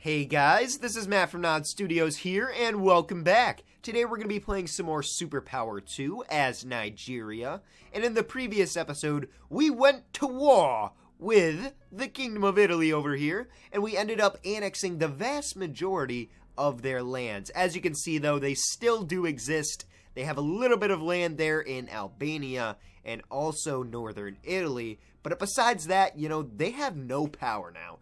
Hey guys, this is Matt from Nod Studios here, and welcome back. Today we're going to be playing some more Superpower 2 as Nigeria, and in the previous episode, we went to war with the Kingdom of Italy over here, and we ended up annexing the vast majority of their lands. As you can see though, they still do exist. They have a little bit of land there in Albania and also northern Italy, but besides that, you know, they have no power now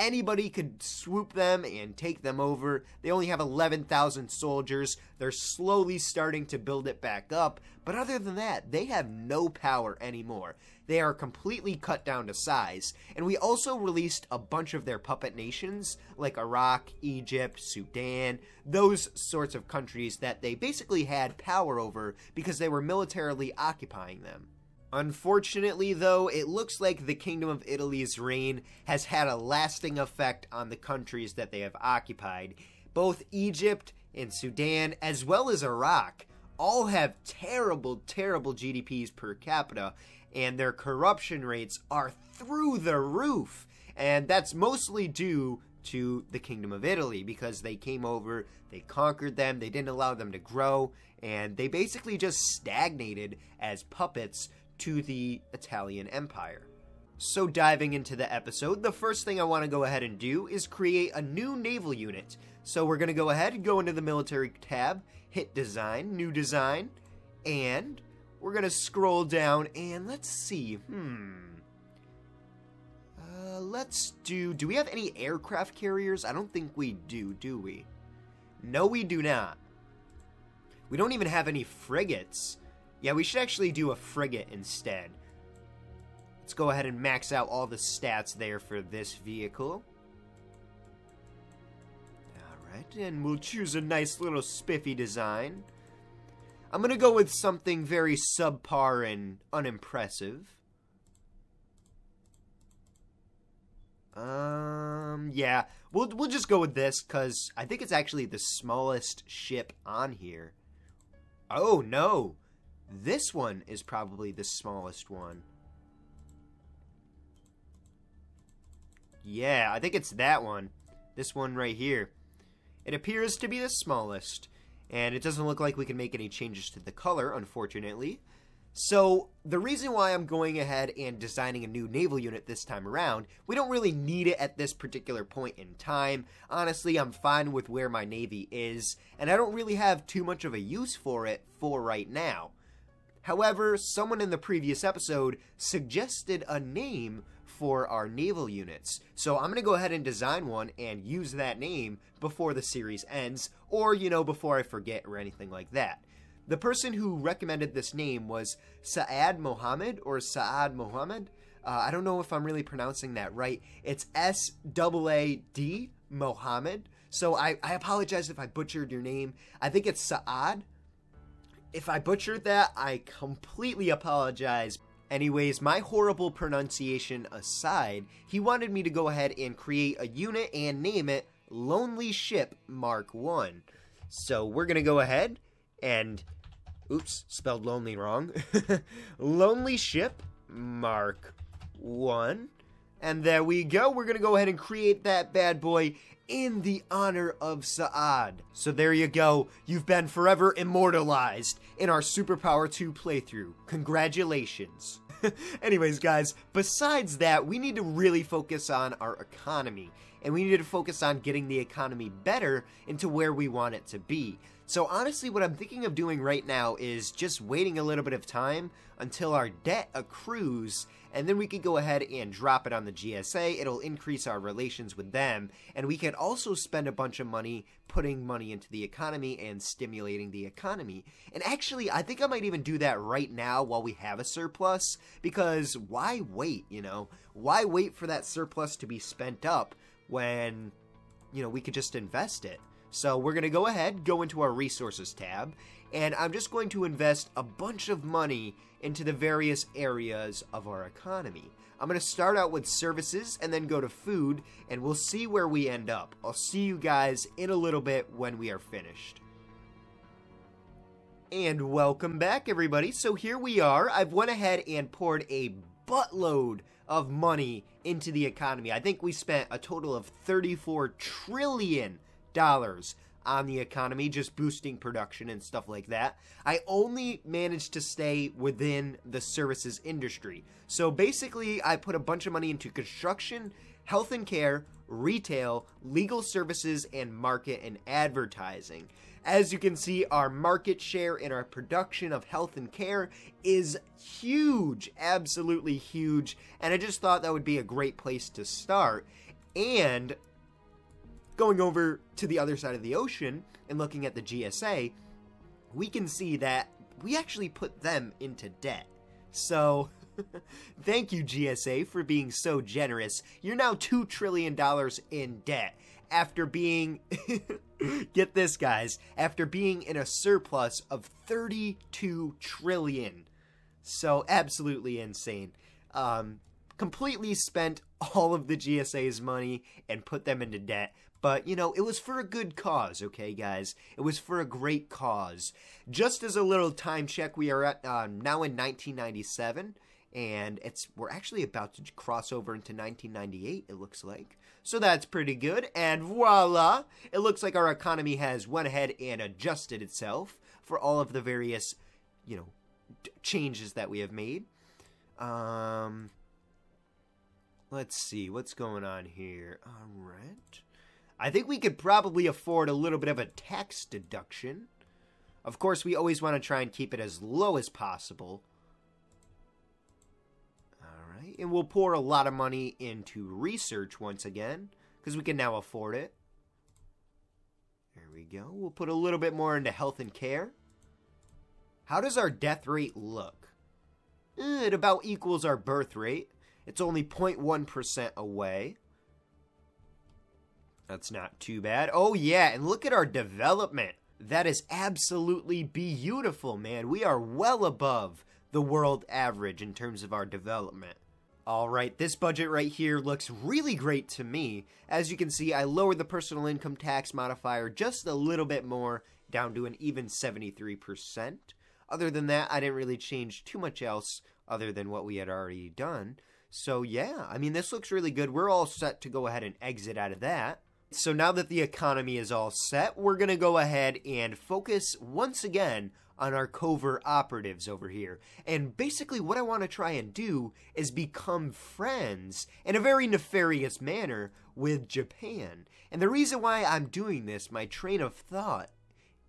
anybody could swoop them and take them over. They only have 11,000 soldiers. They're slowly starting to build it back up. But other than that, they have no power anymore. They are completely cut down to size. And we also released a bunch of their puppet nations, like Iraq, Egypt, Sudan, those sorts of countries that they basically had power over because they were militarily occupying them. Unfortunately, though, it looks like the Kingdom of Italy's reign has had a lasting effect on the countries that they have occupied. Both Egypt and Sudan, as well as Iraq, all have terrible, terrible GDPs per capita, and their corruption rates are through the roof. And that's mostly due to the Kingdom of Italy because they came over, they conquered them, they didn't allow them to grow, and they basically just stagnated as puppets to the Italian Empire. So, diving into the episode, the first thing I want to go ahead and do is create a new naval unit. So, we're going to go ahead and go into the military tab, hit design, new design, and we're going to scroll down and let's see. Hmm. Uh, let's do. Do we have any aircraft carriers? I don't think we do, do we? No, we do not. We don't even have any frigates. Yeah, we should actually do a frigate instead. Let's go ahead and max out all the stats there for this vehicle. Alright, and we'll choose a nice little spiffy design. I'm gonna go with something very subpar and unimpressive. Um, yeah, we'll, we'll just go with this, because I think it's actually the smallest ship on here. Oh, no. This one is probably the smallest one. Yeah, I think it's that one. This one right here. It appears to be the smallest, and it doesn't look like we can make any changes to the color, unfortunately. So, the reason why I'm going ahead and designing a new naval unit this time around, we don't really need it at this particular point in time. Honestly, I'm fine with where my navy is, and I don't really have too much of a use for it for right now. However, someone in the previous episode suggested a name for our naval units. So I'm going to go ahead and design one and use that name before the series ends, or, you know, before I forget or anything like that. The person who recommended this name was Saad Mohammed or Saad Mohammed. Uh, I don't know if I'm really pronouncing that right. It's S A A D Mohammed. So I, I apologize if I butchered your name. I think it's Saad if I butchered that, I completely apologize. Anyways, my horrible pronunciation aside, he wanted me to go ahead and create a unit and name it Lonely Ship Mark 1. So we're going to go ahead and, oops, spelled lonely wrong. lonely Ship Mark 1. And there we go. We're going to go ahead and create that bad boy in the honor of Saad. So there you go. You've been forever immortalized in our Superpower 2 playthrough. Congratulations. Anyways, guys, besides that, we need to really focus on our economy. And we need to focus on getting the economy better into where we want it to be. So honestly, what I'm thinking of doing right now is just waiting a little bit of time until our debt accrues, and then we could go ahead and drop it on the GSA. It'll increase our relations with them, and we can also spend a bunch of money putting money into the economy and stimulating the economy. And actually, I think I might even do that right now while we have a surplus, because why wait, you know? Why wait for that surplus to be spent up when, you know, we could just invest it? So we're going to go ahead, go into our resources tab, and I'm just going to invest a bunch of money into the various areas of our economy. I'm going to start out with services and then go to food, and we'll see where we end up. I'll see you guys in a little bit when we are finished. And welcome back, everybody. So here we are. I've went ahead and poured a buttload of money into the economy. I think we spent a total of 34 trillion dollars on the economy, just boosting production and stuff like that. I only managed to stay within the services industry. So basically, I put a bunch of money into construction, health and care, retail, legal services, and market and advertising. As you can see, our market share in our production of health and care is huge, absolutely huge. And I just thought that would be a great place to start. And going over to the other side of the ocean and looking at the GSA, we can see that we actually put them into debt. So, thank you, GSA, for being so generous. You're now $2 trillion in debt after being, get this, guys, after being in a surplus of 32 trillion. So, absolutely insane. Um, completely spent all of the GSA's money and put them into debt. But, you know, it was for a good cause, okay, guys? It was for a great cause. Just as a little time check, we are at uh, now in 1997, and it's we're actually about to cross over into 1998, it looks like. So that's pretty good. And voila! It looks like our economy has went ahead and adjusted itself for all of the various, you know, changes that we have made. Um, let's see, what's going on here? All right. I think we could probably afford a little bit of a tax deduction. Of course, we always want to try and keep it as low as possible. Alright, and we'll pour a lot of money into research once again, because we can now afford it. There we go. We'll put a little bit more into health and care. How does our death rate look? Eh, it about equals our birth rate. It's only 0.1% away. That's not too bad. Oh, yeah, and look at our development. That is absolutely beautiful, man. We are well above the world average in terms of our development. Alright, this budget right here looks really great to me. As you can see, I lowered the personal income tax modifier just a little bit more, down to an even 73%. Other than that, I didn't really change too much else other than what we had already done. So yeah, I mean, this looks really good. We're all set to go ahead and exit out of that. So now that the economy is all set, we're going to go ahead and focus once again on our covert operatives over here. And basically what I want to try and do is become friends in a very nefarious manner with Japan. And the reason why I'm doing this, my train of thought,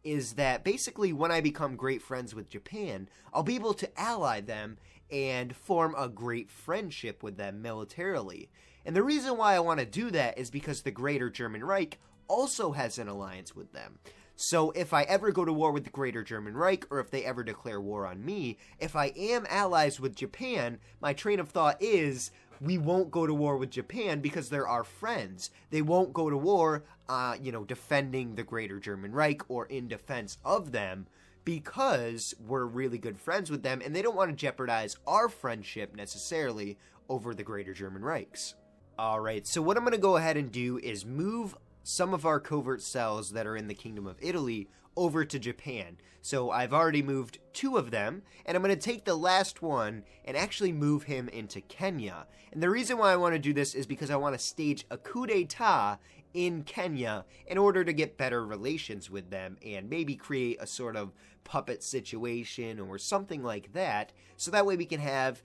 is that basically when I become great friends with Japan, I'll be able to ally them and form a great friendship with them militarily. And the reason why I want to do that is because the Greater German Reich also has an alliance with them. So if I ever go to war with the Greater German Reich, or if they ever declare war on me, if I am allies with Japan, my train of thought is we won't go to war with Japan because they're our friends. They won't go to war, uh, you know, defending the Greater German Reich or in defense of them because we're really good friends with them and they don't want to jeopardize our friendship necessarily over the Greater German Reichs. Alright, so what I'm going to go ahead and do is move some of our covert cells that are in the Kingdom of Italy over to Japan. So I've already moved two of them, and I'm going to take the last one and actually move him into Kenya. And the reason why I want to do this is because I want to stage a coup d'etat in Kenya in order to get better relations with them and maybe create a sort of puppet situation or something like that so that way we can have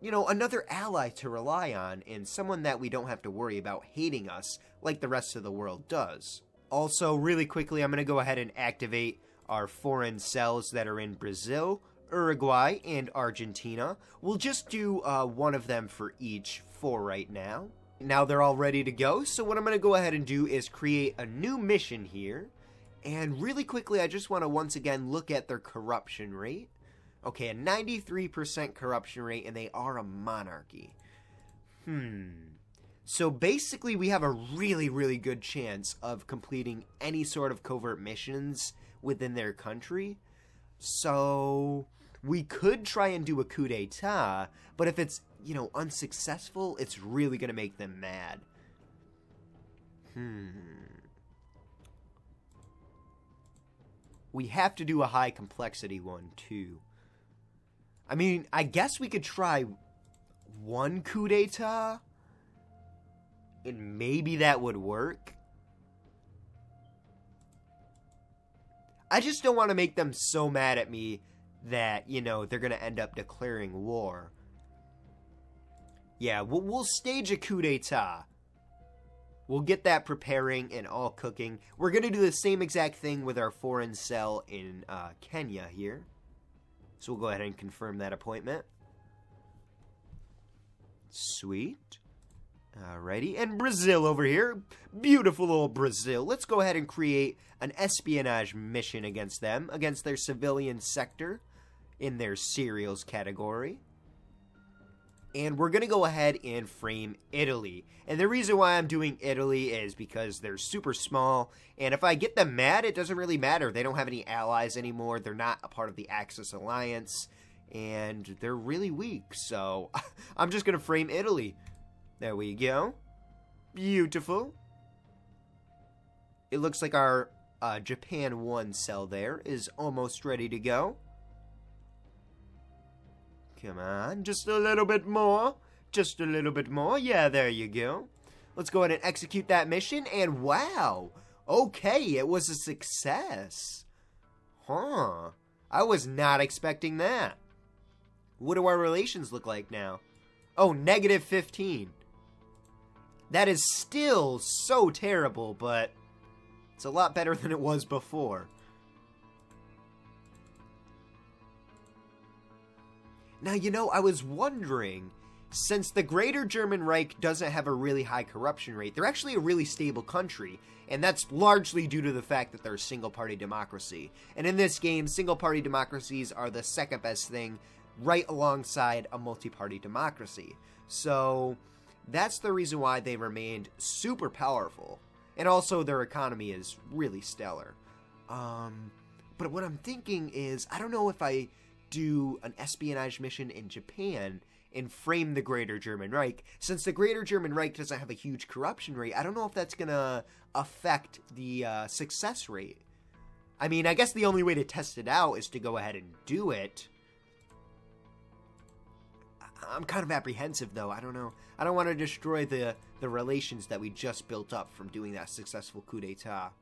you know, another ally to rely on and someone that we don't have to worry about hating us like the rest of the world does. Also, really quickly, I'm going to go ahead and activate our foreign cells that are in Brazil, Uruguay, and Argentina. We'll just do uh, one of them for each for right now. Now they're all ready to go, so what I'm going to go ahead and do is create a new mission here. And really quickly, I just want to once again look at their corruption rate. Okay, a 93% corruption rate, and they are a monarchy. Hmm. So basically, we have a really, really good chance of completing any sort of covert missions within their country. So we could try and do a coup d'etat, but if it's, you know, unsuccessful, it's really going to make them mad. Hmm. We have to do a high complexity one, too. I mean, I guess we could try one coup d'etat, and maybe that would work. I just don't want to make them so mad at me that, you know, they're going to end up declaring war. Yeah, we'll, we'll stage a coup d'etat. We'll get that preparing and all cooking. We're going to do the same exact thing with our foreign cell in uh, Kenya here. So we'll go ahead and confirm that appointment. Sweet. Alrighty, and Brazil over here. Beautiful old Brazil. Let's go ahead and create an espionage mission against them, against their civilian sector in their cereals category. And we're going to go ahead and frame Italy. And the reason why I'm doing Italy is because they're super small. And if I get them mad, it doesn't really matter. They don't have any allies anymore. They're not a part of the Axis Alliance. And they're really weak. So I'm just going to frame Italy. There we go. Beautiful. It looks like our uh, Japan 1 cell there is almost ready to go. Come on, just a little bit more. Just a little bit more. Yeah, there you go. Let's go ahead and execute that mission, and wow! Okay, it was a success. Huh. I was not expecting that. What do our relations look like now? Oh, negative 15. That is still so terrible, but it's a lot better than it was before. Now, you know, I was wondering, since the Greater German Reich doesn't have a really high corruption rate, they're actually a really stable country, and that's largely due to the fact that they're a single party democracy. And in this game, single party democracies are the second best thing, right alongside a multi party democracy. So, that's the reason why they remained super powerful. And also, their economy is really stellar. Um, but what I'm thinking is, I don't know if I do an espionage mission in Japan and frame the Greater German Reich. Since the Greater German Reich doesn't have a huge corruption rate, I don't know if that's going to affect the uh, success rate. I mean, I guess the only way to test it out is to go ahead and do it. I'm kind of apprehensive, though. I don't know. I don't want to destroy the, the relations that we just built up from doing that successful coup d'etat.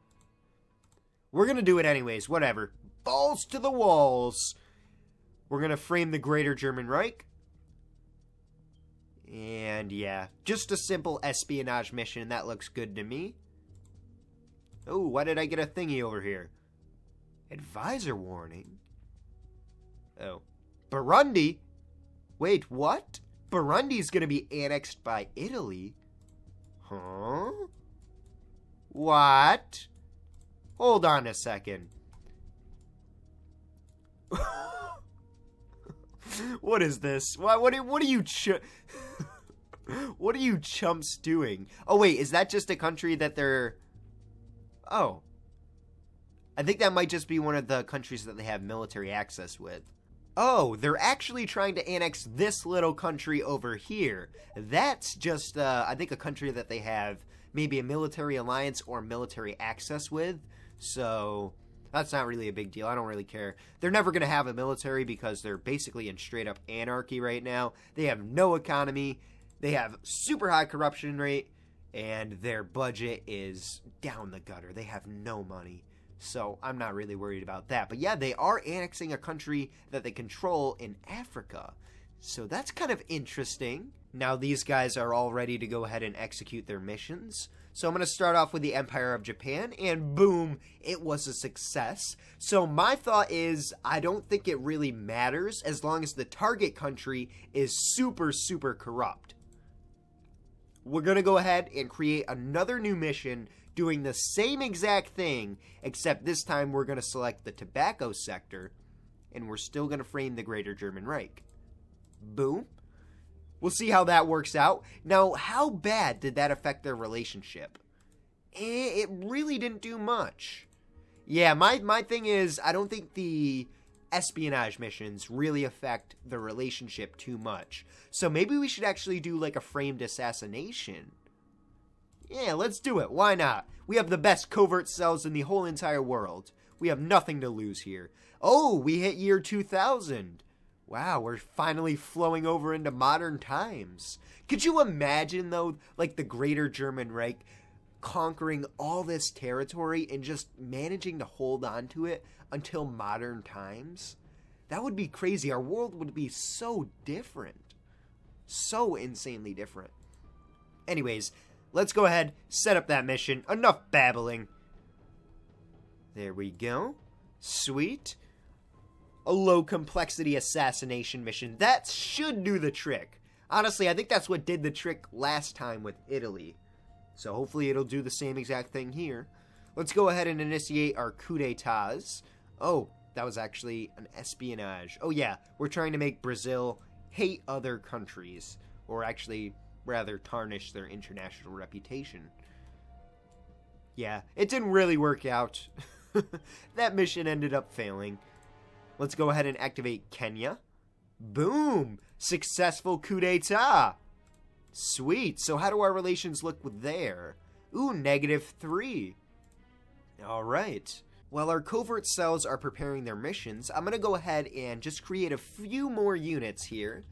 We're going to do it anyways. Whatever. Balls to the walls. We're going to frame the Greater German Reich. And yeah, just a simple espionage mission. That looks good to me. Oh, why did I get a thingy over here? Advisor warning? Oh. Burundi? Wait, what? Burundi's gonna be annexed by Italy? Huh? What? Hold on a second. what is this? What what what are you What are you chumps doing? Oh wait, is that just a country that they're Oh. I think that might just be one of the countries that they have military access with. Oh, they're actually trying to annex this little country over here. That's just, uh, I think, a country that they have maybe a military alliance or military access with. So, that's not really a big deal. I don't really care. They're never going to have a military because they're basically in straight up anarchy right now. They have no economy. They have super high corruption rate and their budget is down the gutter. They have no money. So I'm not really worried about that. But yeah, they are annexing a country that they control in Africa. So that's kind of interesting. Now these guys are all ready to go ahead and execute their missions. So I'm going to start off with the Empire of Japan, and boom, it was a success. So my thought is, I don't think it really matters as long as the target country is super, super corrupt. We're going to go ahead and create another new mission doing the same exact thing, except this time we're going to select the tobacco sector, and we're still going to frame the Greater German Reich. Boom. We'll see how that works out. Now, how bad did that affect their relationship? Eh, it really didn't do much. Yeah, my, my thing is, I don't think the espionage missions really affect the relationship too much. So maybe we should actually do like a framed assassination. Yeah, let's do it. Why not? We have the best covert cells in the whole entire world. We have nothing to lose here. Oh, we hit year 2000. Wow, we're finally flowing over into modern times. Could you imagine, though, like the Greater German Reich conquering all this territory and just managing to hold on to it until modern times? That would be crazy. Our world would be so different. So insanely different. Anyways, let's go ahead, set up that mission. Enough babbling. There we go. Sweet a low complexity assassination mission. That should do the trick. Honestly, I think that's what did the trick last time with Italy. So hopefully it'll do the same exact thing here. Let's go ahead and initiate our coup d'etats. Oh, that was actually an espionage. Oh yeah, we're trying to make Brazil hate other countries. Or actually, rather, tarnish their international reputation. Yeah, it didn't really work out. that mission ended up failing. Let's go ahead and activate Kenya. Boom! Successful coup d'etat! Sweet. So how do our relations look with there? Ooh, negative three. Alright. While our covert cells are preparing their missions, I'm going to go ahead and just create a few more units here.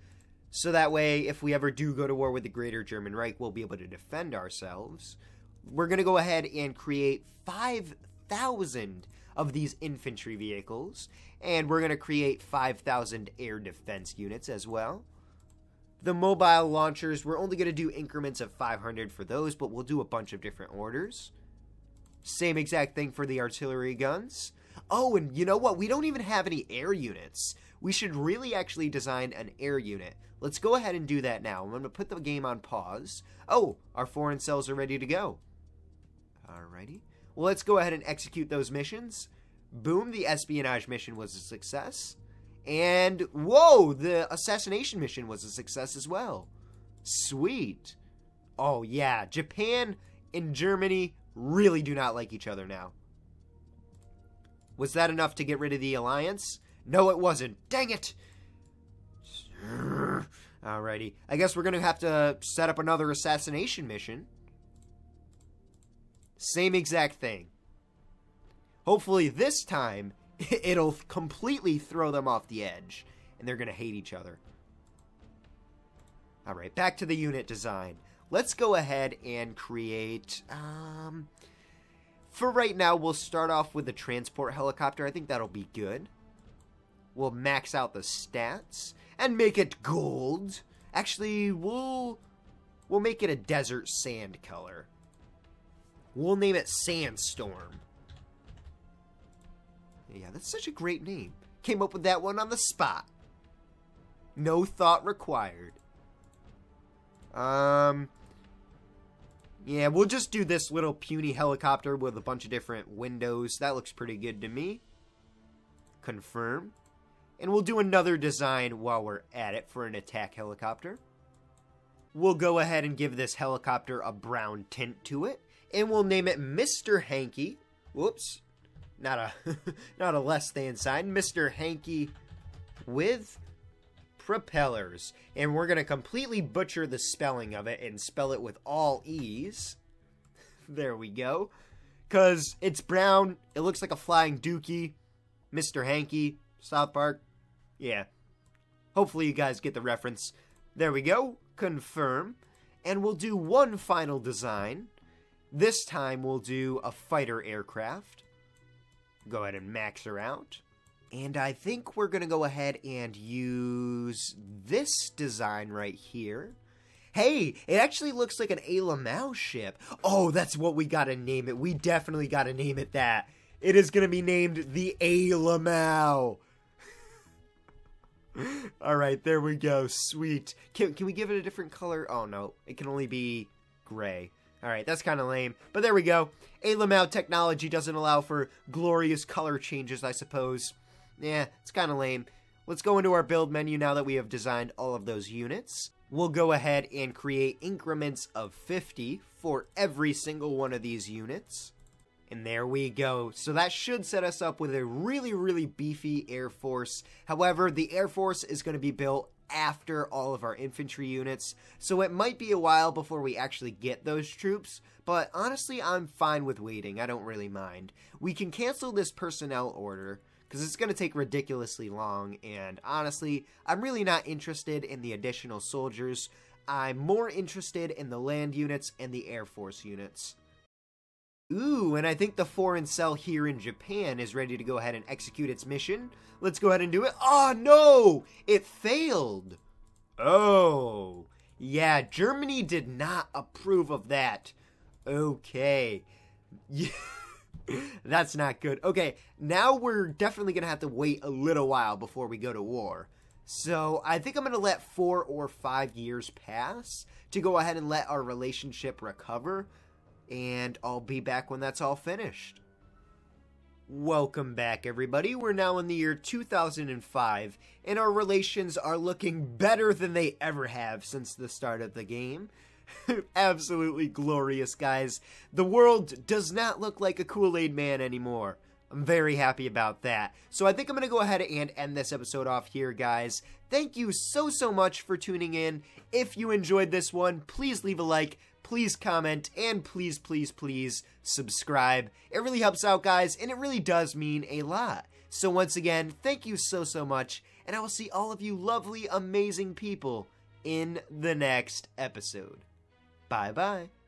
So that way, if we ever do go to war with the Greater German Reich, we'll be able to defend ourselves. We're going to go ahead and create 5,000 of these infantry vehicles, and we're going to create 5,000 air defense units as well. The mobile launchers, we're only going to do increments of 500 for those, but we'll do a bunch of different orders. Same exact thing for the artillery guns. Oh, and you know what? We don't even have any air units. We should really actually design an air unit. Let's go ahead and do that now. I'm going to put the game on pause. Oh, our foreign cells are ready to go. Alrighty. Let's go ahead and execute those missions. Boom, the espionage mission was a success. And whoa, the assassination mission was a success as well. Sweet. Oh, yeah. Japan and Germany really do not like each other now. Was that enough to get rid of the alliance? No, it wasn't. Dang it! Alrighty. I guess we're to have to set up another assassination mission. Same exact thing. Hopefully, this time, it'll completely throw them off the edge, and they're going to hate each other. All right, back to the unit design. Let's go ahead and create. Um, for right now, we'll start off with the transport helicopter. I think that'll be good. We'll max out the stats and make it gold. Actually, we'll we'll make it a desert sand color. We'll name it Sandstorm. Yeah, that's such a great name. Came up with that one on the spot. No thought required. Um, yeah, we'll just do this little puny helicopter with a bunch of different windows. That looks pretty good to me. Confirm. And we'll do another design while we're at it for an attack helicopter. We'll go ahead and give this helicopter a brown tint to it and we'll name it Mr. Hankey. Whoops. Not a not a less than sign. Mr. Hankey with propellers. And we're going to completely butcher the spelling of it and spell it with all E's. There we go. Because it's brown. It looks like a flying dookie. Mr. Hankey. South Park. Yeah. Hopefully you guys get the reference. There we go. Confirm. And we'll do one final design. This time we'll do a fighter aircraft. Go ahead and max her out. And I think we're going to go ahead and use this design right here. Hey, it actually looks like an Alamau ship. Oh, that's what we got to name it. We definitely got to name it that. It is going to be named the Alamau. All right, there we go. Sweet. Can, can we give it a different color? Oh, no. It can only be gray. Alright, that's kind of lame. But there we go. A technology doesn't allow for glorious color changes, I suppose. Yeah, it's kind of lame. Let's go into our build menu now that we have designed all of those units. We'll go ahead and create increments of 50 for every single one of these units. And there we go. So that should set us up with a really, really beefy Air Force. However, the Air Force is going to be built after all of our infantry units, so it might be a while before we actually get those troops, but honestly, I'm fine with waiting. I don't really mind. We can cancel this personnel order, because it's going to take ridiculously long, and honestly, I'm really not interested in the additional soldiers. I'm more interested in the land units and the Air Force units. Ooh, and I think the foreign cell here in Japan is ready to go ahead and execute its mission. Let's go ahead and do it. Oh, no! It failed! Oh. Yeah, Germany did not approve of that. Okay. Yeah. That's not good. Okay, now we're definitely going to have to wait a little while before we go to war. So I think I'm going to let four or five years pass to go ahead and let our relationship recover. And I'll be back when that's all finished. Welcome back, everybody. We're now in the year 2005, and our relations are looking better than they ever have since the start of the game. Absolutely glorious, guys. The world does not look like a Kool Aid man anymore. I'm very happy about that. So I think I'm going to go ahead and end this episode off here, guys. Thank you so, so much for tuning in. If you enjoyed this one, please leave a like, please comment, and please, please, please subscribe. It really helps out, guys, and it really does mean a lot. So once again, thank you so, so much, and I will see all of you lovely, amazing people in the next episode. Bye bye.